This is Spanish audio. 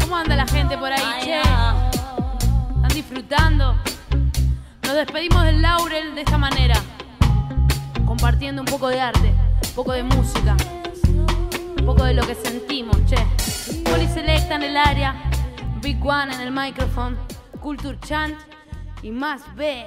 ¿Cómo anda la gente por ahí, che? ¿Están disfrutando? Nos despedimos del Laurel de esta manera, compartiendo un poco de arte, un poco de música, un poco de lo que sentimos, che. Poli Selecta en el área, Big One en el micrófono, Culture Chant y más B.